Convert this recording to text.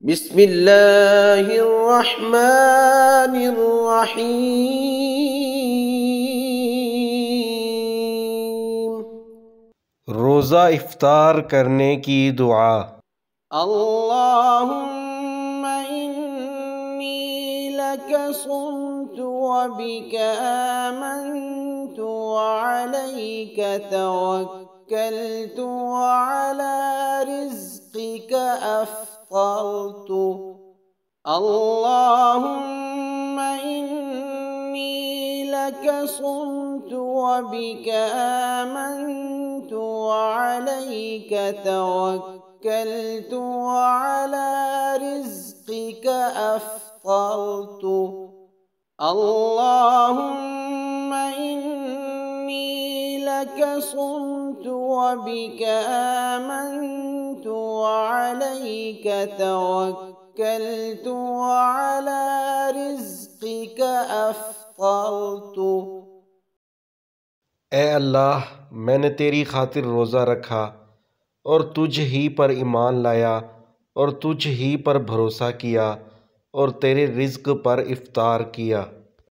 بسم الله الرحمن الرحيم. روزا افطار کرنے کی دعا۔ اللهم إني لك صمت وبك آمنت وعليك توكلت وعلى رزقك أفطر أفطرت اللهم إني لك صمت وبك آمنت وعليك توكلت وعلى رزقك أفطرت اللهم إني لك صمت وبك آمنت بِرَحْمَتِكَ تَوَكَّلْتُ وَعَلَى رِزْقِكَ أَفْطَرْتُ. اے اللہ، میں نے تیری خاطر روزہ رکھا اور تجھ ہی پر ایمان لایا اور تجھ ہی پر بھروسہ کیا اور تیرے رزق پر افطار کیا۔